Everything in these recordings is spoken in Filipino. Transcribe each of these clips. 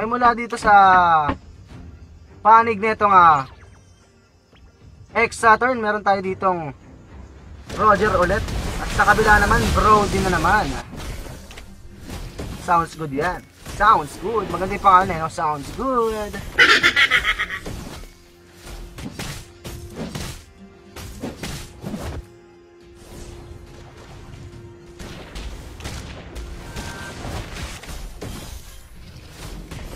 Okay, mula dito sa panig nito nga X Saturn, meron tayo ditong Roger ulit. At sa kabila naman, Brody na naman. Sounds good yan. Sounds good. Maganda yung pangalan eh, no? Sounds good.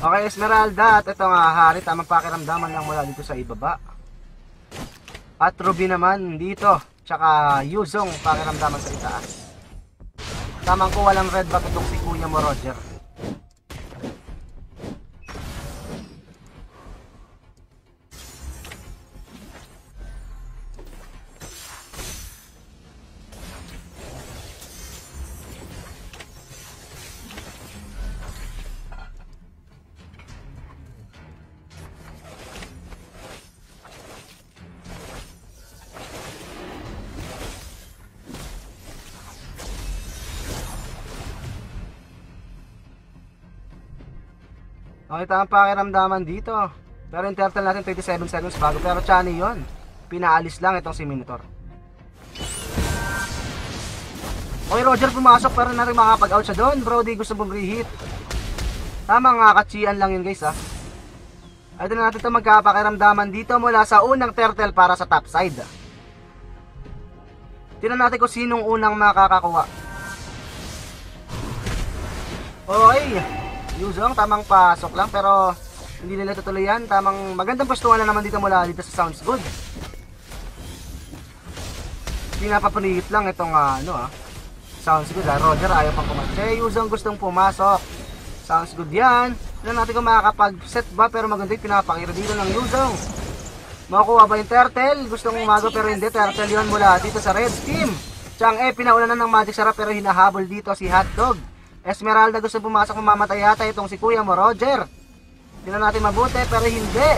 Okay, Esmeralda. At ito nga, Hari, tamang pakiramdaman lang mula dito sa ibaba. At Ruby naman dito. Tsaka Yuzong pakiramdaman sa itaas. Tamang ko walang red back itong si kuya mo, Roger. Okay, tamang pakiramdaman dito. Pero yung turtle natin 27 seconds bago. Pero Chani yon Pinaalis lang itong si Minotaur. Okay, Roger pumasok pero na rin makapag-out siya doon. Brody gusto mong reheat. Tama nga, kachian lang yun guys ha. Ay, na natin ito magkapakiramdaman dito mula sa unang turtle para sa top side. Tingnan natin kung sinong unang makakakuha. Okay. Yuzong, tamang pasok lang pero hindi nila tutuloy yan. Tamang magandang pastuhan na naman dito mula dito sa Sounds Good. Pinapapaniit lang itong ah, ano ah. Sounds Good ah. Roger ayaw pang pumasok. Yuzong gustong pumasok. Sounds good yan. Tignan natin kung makakapag-set ba pero maganda yung pinapakira dito ng Yuzong. Makukuha ba yung turtle? Gustong umago pero hindi. Turtle yun mula dito sa red team. Chang E, pinauna na ng Magic Sarap pero hinahabol dito si Hotdog. Esmeralda gusto pumasok mamamatay yata itong si kuya mo Roger. Tingnan natin mabuti pero hindi.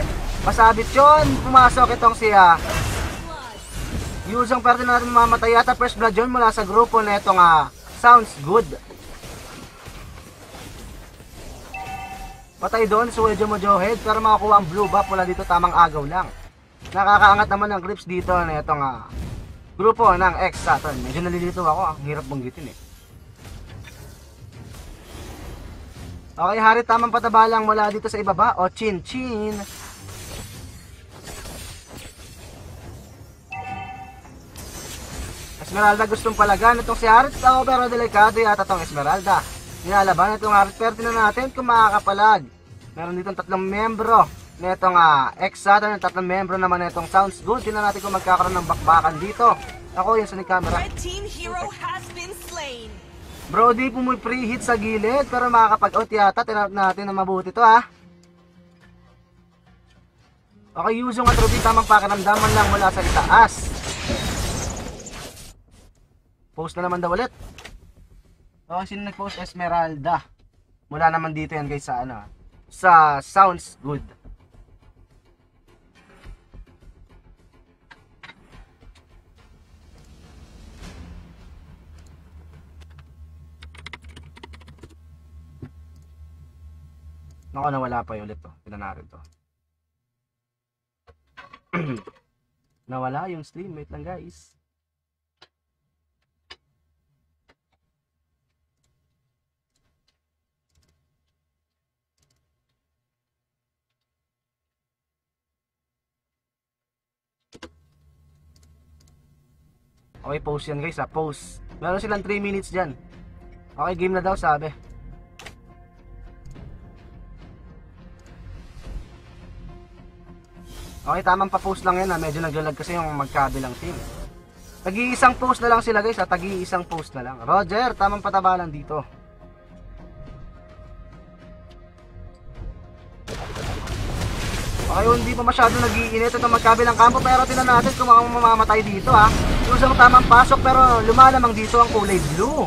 Masabit yun. Pumasok itong si uh, Yuzong pero tingnan natin mamamatay yata first blood yun mula sa grupo na itong uh, Sounds Good. Patay doon si Wedjo Mojohead pero makakuha ang blue buff mula dito tamang agaw lang. Nakakaangat naman ng grips dito na itong uh, grupo ng X Saturn. Medyo nalilito ako, ang hirap banggitin eh. Okay, Hari, tamang pataba lang mula dito sa ibaba. O, chin, chin. Esmeralda gustong palagan itong si Harit Tao pero delikado yata itong Esmeralda. Nilalaban itong Harit pero tinan natin kung makakapalag. Meron ditong tatlong membro na itong uh, ex-Saturn, tatlong membro naman na itong Sounds Good. Tinan natin kung magkakaroon ng bakbakan dito. Ako yung sa camera. Red team hero has been slain. Brody pumoy pre-hit sa gilid pero makakapag-out yata. Tinanap natin na mabuti to ha. Okay, use yung atrophy tamang pakiramdaman lang mula sa itaas. Post na naman daw ulit. Okay, sino nag-post? Esmeralda. Mula naman dito yan guys sa ano. Sa Sounds Good. Naku, nawala pa yung ulit to. Tignan natin to. nawala yung stream. Wait lang guys. Okay, post yan guys ha. Post. Meron silang 3 minutes dyan. Okay, game na daw sabi. Okay, tamang pa-post lang yan ha. Medyo naglalag kasi yung magkabilang team. Tagi-isang post na lang sila guys ha. Tagi-isang post na lang. Roger, tamang pataba lang dito. Okay, hindi pa masyado nag-iinit itong magkabilang kampo pero tinan natin kung mga mamamatay dito ha. Usang tamang pasok pero lumalamang dito ang kulay blue.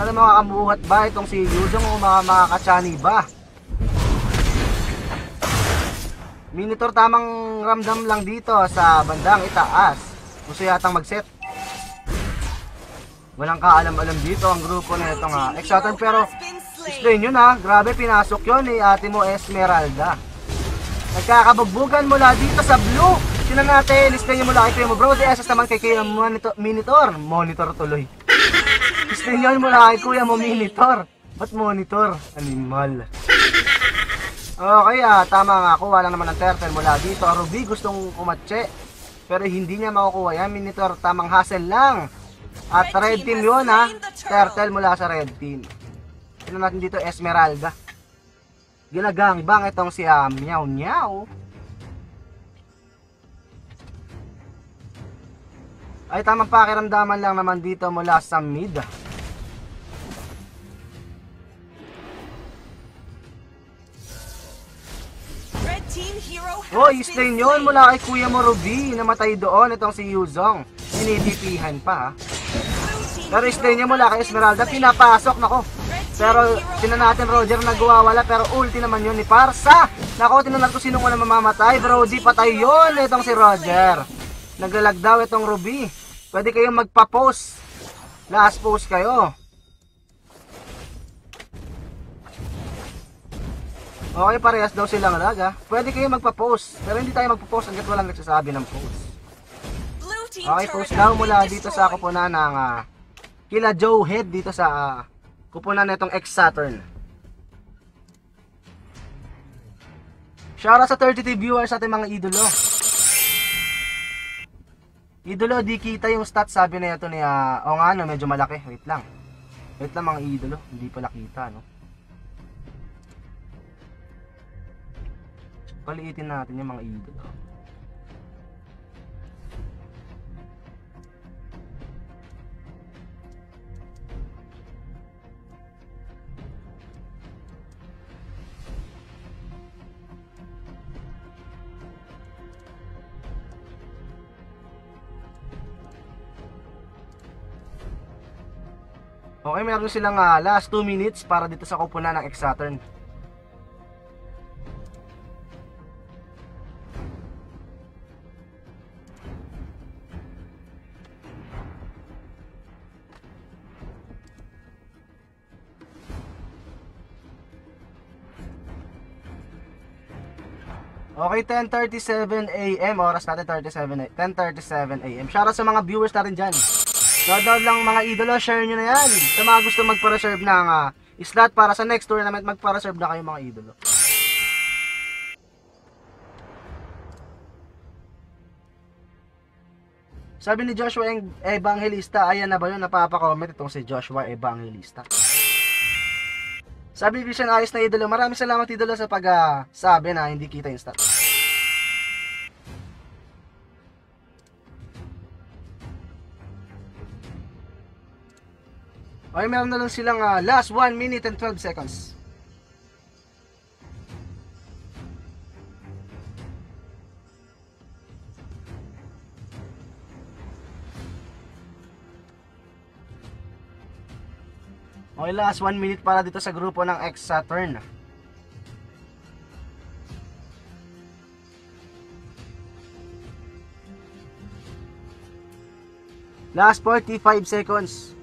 Ano makakamuhat ba itong si Yuzong o makakachani ba? Minitor tamang ramdam lang dito sa bandang itaas. Gusto yatang mag-set. Walang kaalam-alam dito ang grupo na ito nga. Exotan pero. Explain yun ha. Grabe, pinasok yun ni ate mo Esmeralda. Nagkakabugbugan mula dito sa blue. Sino natin? Explain nyo mula kay Kuya mo. Bro, di SS naman kay Kuya monitor. Monitor. Monitor tuloy. Explain nyo mula kay Kuya mo monitor. Ba't monitor? Animal. Okay ah, tama nga. Kuha lang naman ng turtle mula dito. Ruby gustong umatse. Pero hindi niya makukuha yan. Monitor, tamang hassle lang. At red team yun ha. Turtle mula sa red team. Sino natin dito? Esmeralda. Ginagangbang itong si um, Meow Meow. Ay tamang pakiramdaman lang naman dito mula sa mid. Been i-slain yun mula kay Kuya mo Ruby. Namatay doon itong si Yuzong. Sinidipihan pa Pero i-slain niya mula kay Esmeralda. Pinapasok, nako. Pero tinan natin Roger nagwawala pero ulti naman yun ni Parsa. Nako, tinan kung sino na mamamatay. Brody, patay yun itong si Roger. Naglalag daw itong Ruby. Pwede kayong magpa-post. Last post kayo. Okay, parehas daw silang lag ha. Pwede kayong magpa-post. Pero hindi tayo magpa-post hanggat walang nagsasabi ng post. Okay, post daw mula dito sa kupunan ng ah, kila Joe Head dito sa ah, kupunan nitong X-Saturn. Shoutout sa 32 viewers ating mga idolo. Idolo, di kita yung stats sabi na ito ni ah, o nga no, medyo malaki. Wait lang. Wait lang mga idolo, hindi pala kita no. Paliitin natin yung mga idolo. Okay, meron silang ah, last 2 minutes para dito sa kupunan ng X-Saturn. Okay, 10.37 a.m. Oras natin 37 a- 10.37 a.m. Shoutout sa mga viewers natin dyan. Shoutout lang mga idolo, share nyo na yan. Sa mga gusto magpa-reserve ng ah, slot para sa next tournament, magpa-reserve na kayo mga idolo. Sabi ni Joshua Evangelista, ayan na ba yun? Napapa-comment itong si Joshua Evangelista. Sabi ni Christian Ayos na idolo, maraming salamat idolo sa pag-sabi na hindi kita yung stats. Okay, meron na lang silang ah, last 1 minute and 12 seconds. Okay, last 1 minute para dito sa grupo ng X Saturn. Last 45 seconds.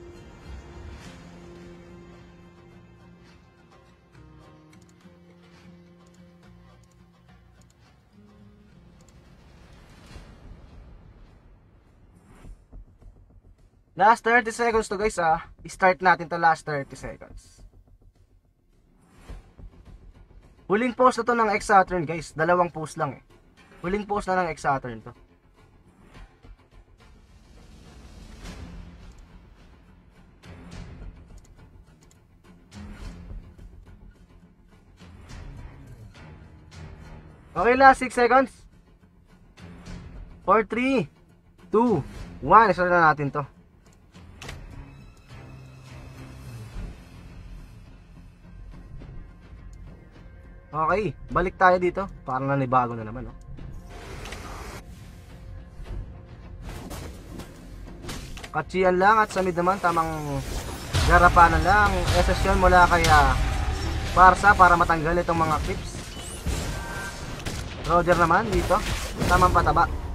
Last 30 seconds to guys ah. I-start natin to last 30 seconds. Huling post na to ng X Saturn guys. Dalawang post lang eh. Huling post na ng X Saturn to. Okay, last 6 seconds. 4, 3, 2, 1. Isa na natin to. Okay, balik tayo dito. Parang nanibago na naman, oh. Katsiyan lang at sa mid naman tamang garapanan lang. SS yun mula kay ah, Barca para matanggal itong mga clips. Roger naman dito. Tamang pataba.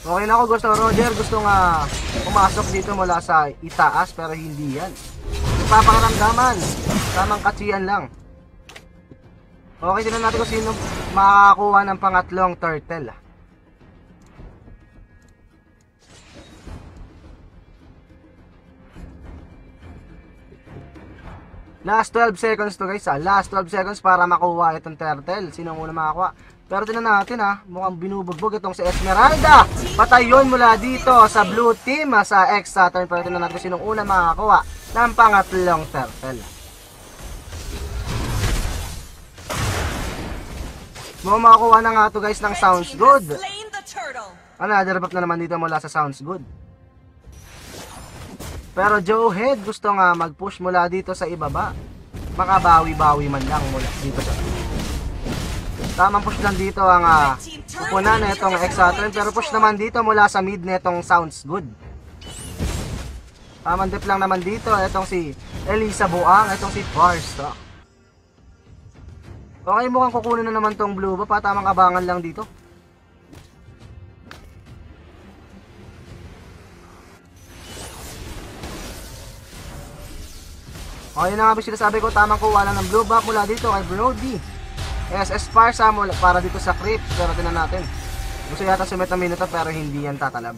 Okay na ako gusto Roger, gusto nga pumasok dito mula sa itaas pero hindi yan. Ipapangaramdaman, tamang katsiyan lang. Okay, tingnan natin kung sino makakakuha ng pangatlong turtle. Last 12 seconds to guys ha. Last 12 seconds para makuha itong turtle. Sino ang una makakuha? Pero tinan natin ha. Mukhang binubugbog itong si Esmeralda. Patay yun mula dito sa blue team ha, sa X Saturn. Pero tinan natin kung sinong una makakuha ng pangatlong turtle. Mukhang makakuha na nga to guys ng sounds good. Another buff na naman dito mula sa Sounds Good. Pero Joe Head gusto nga mag-push mula dito sa ibaba. Makabawi-bawi man lang mula dito sa Tamang push lang dito ang uh, pupunan na itong Exatron pero push naman dito mula sa mid na itong Sounds Good. Tamang dip lang naman dito itong si Elisa Buang, itong si Barstock. Okay, mukhang kukunin na naman tong blue buff pa tamang abangan lang dito. Okay na nga ba sinasabi ko, tamang kuha lang ng blue buff mula dito kay Brody. SS Sparsa mula para dito sa creep, pero tinan natin. Gusto yata sumit ng minuto pero hindi yan tatalab.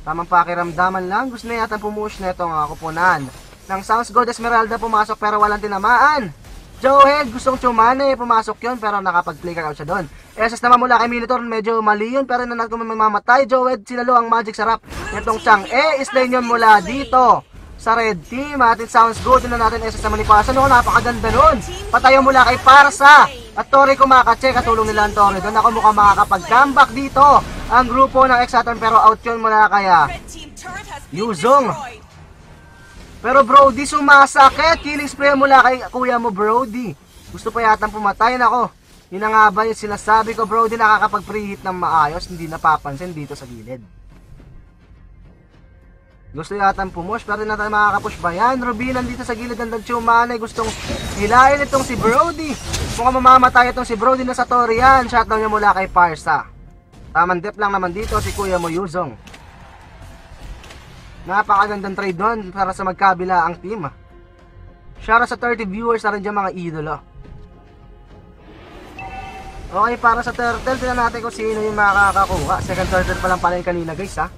Tamang pakiramdaman lang, gusto na yata pumush na itong uh, kupunan. Nang Sounds God Esmeralda pumasok pero walang tinamaan. Joehead, gustong chumane, pumasok yon pero nakapag-flicker out siya doon. SS naman mula kay Minotaur, medyo mali yun pero nanat may mamamatay. Joehead, sinalo ang magic sarap. Itong Chang E, islayin yun mula dito sa red team. Atin sounds good. Tingnan natin SS naman ni Parsa. No, napakaganda nun. Patayo mula kay Parsa. At Tori kumakache. Katulong nila ang Tori. Doon ako mukhang makakapag-comeback dito. Ang grupo ng Exaton pero out yun mula kaya. Yuzong. Pero Brody sumasakit. Killing spray mula kay kuya mo Brody. Gusto pa yatang pumatay. Nako. Yun na nga ba yung sinasabi ko Brody nakakapag-preheat ng maayos. Hindi napapansin dito sa gilid. Gusto yatang pumush pero hindi natin makakapush ba yan? Ruby nandito sa gilid ng Dagchumane gustong hilahin itong si Brody. Mukhang mamamatay itong si Brody na sa Torian. Shutdown niya mula kay Parsa. Tamang dip lang naman dito si Kuya mo Yuzong. Napakagandang trade doon para sa magkabila ang team. Shara sa 30 viewers na rin dyan mga idolo. Okay, para sa turtle, tingnan natin kung sino yung makakakuha. Second turtle pa lang pala yung kanina guys ha.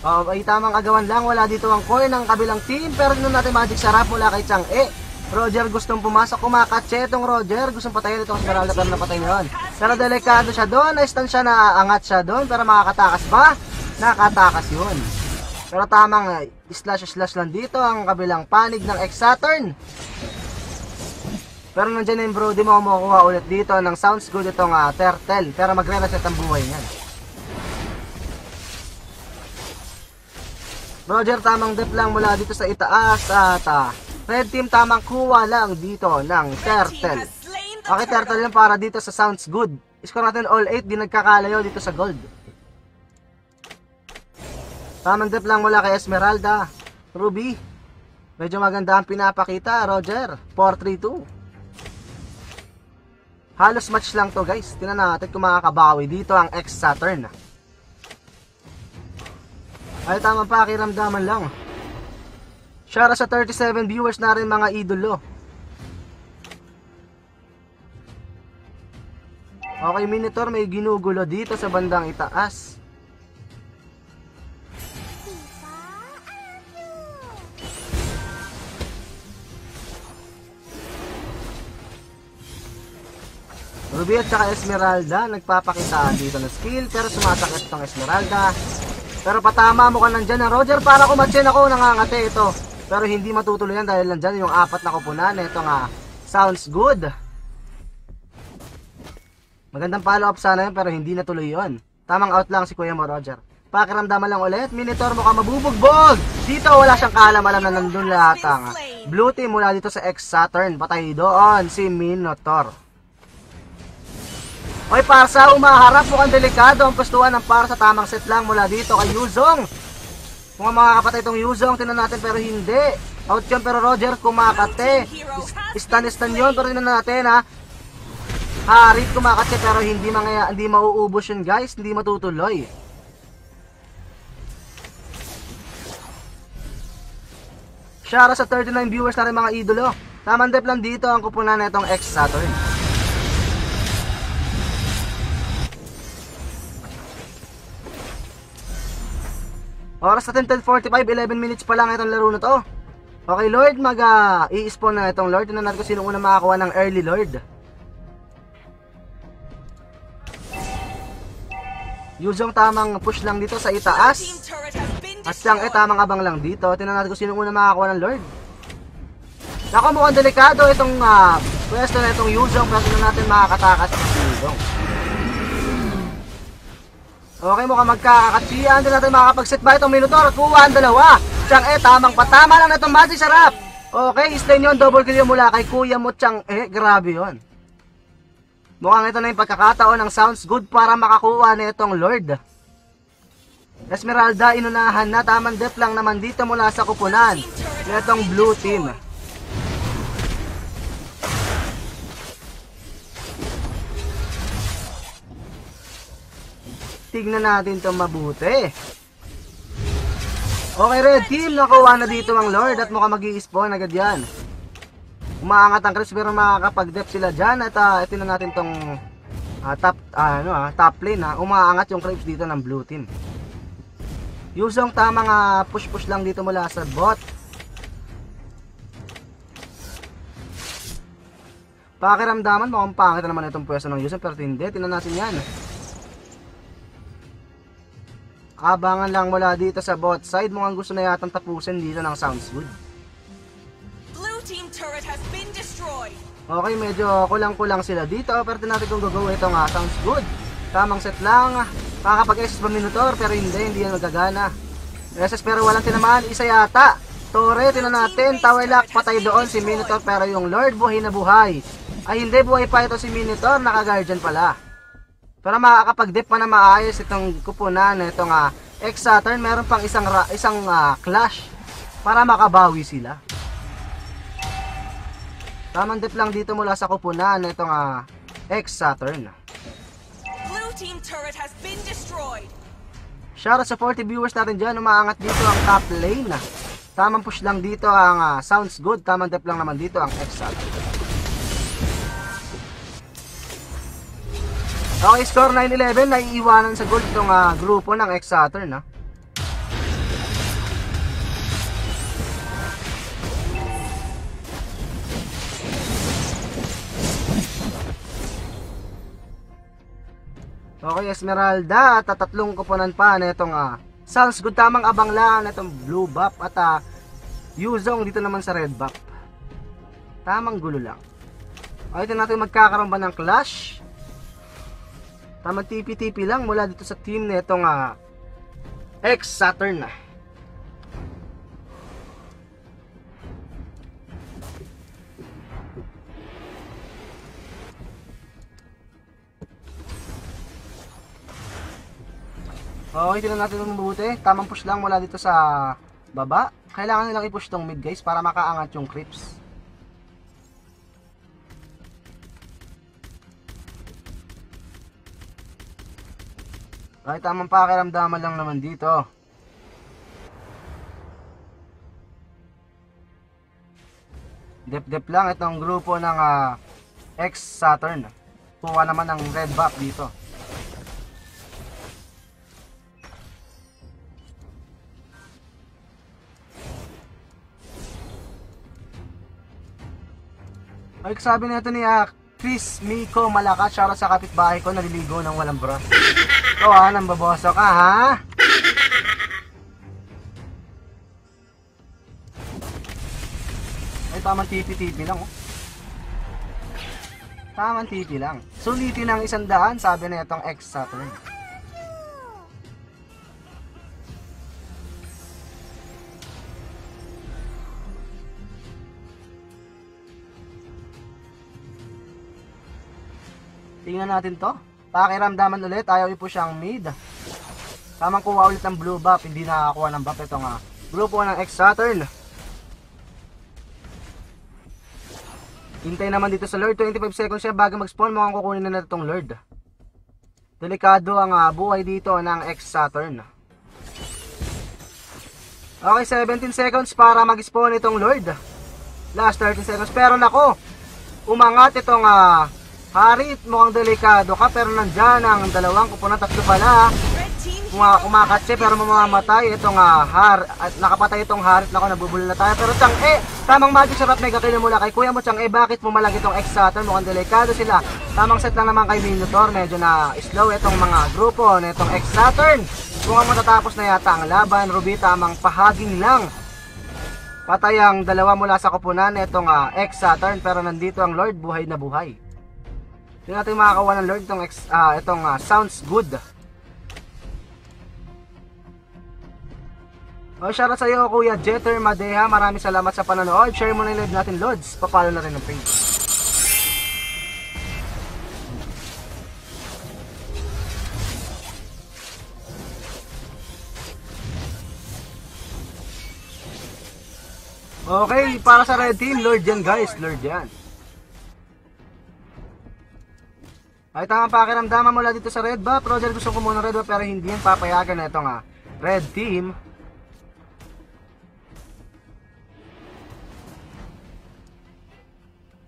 Oh, ay tamang agawan lang, wala dito ang coin ng kabilang team pero tingnan natin magic sarap mula kay Chang E. Roger gustong pumasok, kumakatse itong Roger, gustong patayin itong Esmeralda pero napatay niya yun. Pero delikado siya doon, na-stun siya, naaangat siya doon, pero makakatakas ba? Nakatakas yun. Pero tamang slash-slash lang dito ang kabilang panig ng X-Saturn. Pero nandiyan na yung Brody mo kumukuha ulit dito ng sounds good itong uh, turtle. Pero magre-reset ang buhay niyan. Roger, tamang dip lang mula dito sa itaas at ah, red team tamang kuha lang dito ng turtle. Okay, turtle lang para dito sa sounds good. Score natin all 8, di nagkakalayo dito sa gold. Tamang dip lang mula kay Esmeralda. Ruby. Medyo maganda ang pinapakita, Roger. 4-3-2. Halos match lang to guys. Tingnan natin kung makakabawi dito ang X-Saturn. Ay tamang pakiramdaman lang. Shara sa 37 viewers na rin mga idolo. Okay, Minotaur may ginugulo dito sa bandang itaas. Ruby at saka Esmeralda nagpapakita dito ng skill pero sumasakit itong Esmeralda. Pero patama mo ka nandyan na Roger para kumatsin ako nangangate ito. Pero hindi matutuloy yan dahil nandyan yung apat na kupunan. Ito nga, sounds good. Magandang follow up sana yun pero hindi natuloy yun. Tamang out lang si Kuya mo Roger. Pakiramdaman lang ulit, Minotaur mo ka mabubugbog! Dito wala siyang kaalam-alam na nandun lahat ang blue team mula dito sa X-Saturn. Patay doon si Minotaur. Hoy, Parsa, umaharap mukhang delikado ang pwestuhan ng Parsa. Tamang set lang mula dito kay Yuzong. Mga mga kapatay itong Yuzong, tinan natin pero hindi. Out yun pero Roger kumakate. Is- Istan-istan yun pero tinan natin ha. Harit kumakatse pero hindi mangya, hindi mauubos yun guys, hindi matutuloy. Shara sa 39 viewers na rin mga idolo. Tamang dep lang dito ang kupunan na itong X Oras natin 10.45, 11 minutes pa lang itong laro na to. Okay Lord, mag uh, i-spawn na itong Lord. Tignan natin kung sino una makakuha ng early Lord. Use yung tamang push lang dito sa itaas. At siyang eh, tamang abang lang dito. Tingnan natin kung sino una makakuha ng Lord. Naku, mukhang delikado itong uh, pwesto na itong Yuzong. Pero tingnan natin makakatakas ng Yuzong. Okay, mukhang magkakakatsiyan. Tingnan natin makakapag-set ba itong Minotaur kuha ang dalawa. Siyang eh, tamang patama lang itong Magic Sarap. Okay, slay yun. Double kill yun mula kay Kuya mo. Siyang eh, grabe yun. Mukhang ito na yung pagkakataon ng sounds good para makakuha na itong Lord. Esmeralda inunahan na tamang dep lang naman dito mula sa kupunan nitong blue team. Tignan natin to mabuti. Okay, red team, nakuha na dito ang Lord at mukhang mag spawn agad yan. Umaangat ang Chris pero makakapag-dep sila dyan at uh, ito na natin tong ah, top, ah, ano, ah, top lane ha. Umaangat yung creeps dito ng blue team. Yusong tamang ah, push-push lang dito mula sa bot. Pakiramdaman mukhang pangit na naman itong pwesto ng Yusong pero hindi. Tingnan natin yan. Abangan lang mula dito sa bot side. Mukhang gusto na yatang tapusin dito ng sounds good. Blue team turret has been destroyed. Okay, medyo kulang-kulang sila dito. Pero natin kung gagawin ito nga. Sounds good. Tamang set lang. Kakapag-SS pa Minotaur pero hindi, hindi yan magagana. SS pero walang tinamaan. Isa yata. Tore, tinan natin. Tower lock, patay doon si Minotaur pero yung Lord buhay na buhay. Ay hindi, buhay pa ito si Minotaur. Naka-guardian pala. Pero makakapag-dip pa na maayos itong kupunan na itong uh, X-Saturn. Meron pang isang, isang ah, clash para makabawi sila. Tamang dip lang dito mula sa kupunan na itong ah, X-Saturn. Blue team turret has been destroyed. Shoutout sa 40 viewers natin dyan. Umaangat dito ang top lane. Tamang push lang dito ang ah, sounds good. Tamang dip lang naman dito ang X-Saturn. Okay, score 9-11. Naiiwanan sa gold itong ah, grupo ng X-Saturn. ah. Okay, Esmeralda at ah, tatlong kuponan pa na itong ah, sounds good tamang abang lang na itong blue buff at ah, Yuzong dito naman sa red buff. Tamang gulo lang. Okay, ito natin magkakaroon ba ng clash? Tamang TP-TP lang mula dito sa team na itong ah, X Saturn. Okay, tingnan natin ng mabuti. Tamang push lang mula dito sa baba. Kailangan nilang i-push tong mid guys para makaangat yung creeps. Kahit tamang pakiramdaman lang naman dito. Dep-dep lang itong grupo ng ah, X Saturn. Kuha naman ng red buff dito. Ay, sabi nito ni ah, Chris Miko Malakas, shoutout sa kapitbahay ko, naliligo ng walang bra. Ikaw ha, nang baboso ka ha? Ay, tamang tipi-tipi lang oh. Tamang tipi lang. Sulitin ng isang daan, sabi na itong X Saturn. Tingnan natin to. Pakiramdaman ulit, ayaw ipo siyang mid. Tamang kuha ulit ng blue buff, hindi nakakuha ng buff ito nga. Blue po ng X Saturn. Hintay naman dito sa Lord. 25 seconds siya bago mag-spawn. Mukhang kukunin na natin itong Lord. Delikado ang ah, buhay dito ng X-Saturn. Okay, 17 seconds para mag-spawn itong Lord. Last 13 seconds. Pero nako, umangat itong ah, Harit. Mukhang delikado ka. Pero nandyan ang dalawang kupunan. Tatlo pala. Team Kuma kumakatse pero mamamatay. Itong ah, har at nakapatay itong harit. Nako nabubulol na tayo. Pero Chang eh tamang magic sarap mega kill mula kay kuya mo Chang eh bakit pumalag itong X Saturn mukhang delikado sila. Tamang set lang naman kay Minotaur. Medyo na slow itong mga grupo nitong X Saturn mukhang matatapos na yata ang laban Ruby tamang pahaging lang. Patay ang dalawa mula sa kupunan nitong ah, X Saturn pero nandito ang Lord buhay na buhay hindi natin makakawa ng Lord itong, ah, itong ah, sounds good O, shoutout sa iyo, Kuya Jeter Madeha. Maraming salamat sa panonood. Share mo na yung live natin, Lods. Papalo na rin ang page. Okay, para sa red team, Lord yan guys, Lord yan. Ay, tama pakiramdaman mula dito sa red ba? Roger, gusto ko muna red ba pero hindi yan papayagan na ito nga. Red team,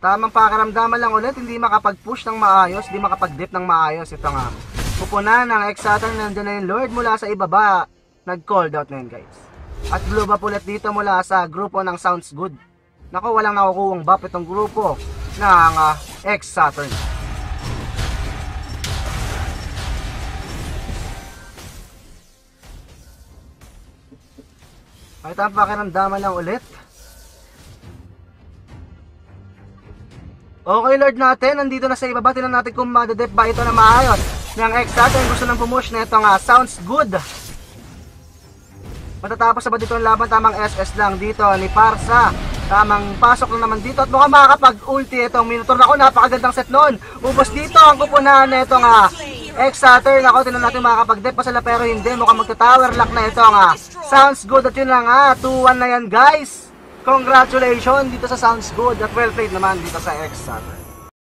Tamang pakiramdaman lang ulit, hindi makapag-push ng maayos, hindi makapag-dip ng maayos. Ito nga, pupunan ng X-Saturn, nandiyan na yung Lord mula sa ibaba. Nag-cold out na yun guys. At blue buff ulit dito mula sa grupo ng Sounds Good. Nako, walang nakukuhang buff itong grupo ng ah, X-Saturn. Ay, tamang pakiramdaman lang ulit. Okay Lord natin, nandito na sa ibaba, tinan natin kung madedep ba ito na maayos. Ng X natin, gusto nang pumush na ito nga, sounds good. Matatapos na ba dito ang laban, tamang SS lang dito ni Parsa. Tamang pasok na naman dito at mukhang makakapag-ulti itong Minotaur. Ako, napakagandang set noon. Ubos dito ang kupunan na ito nga. X Saturn, ako tinan natin makakapag-dep pa sila pero hindi. Mukhang magta-tower lock na ito nga. Sounds good at yun na nga, 2-1 na yan guys. Congratulations dito sa Sounds Good at well played naman dito sa X Saturn.